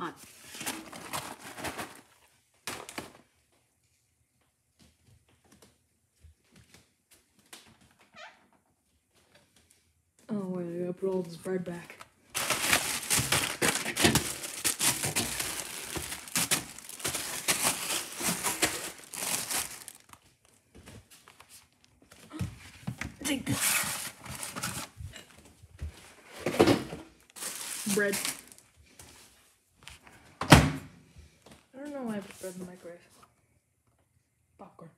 hot. Oh wait, I gotta put all this bread back. Take this. Bread. have bread in my grave. Popcorn.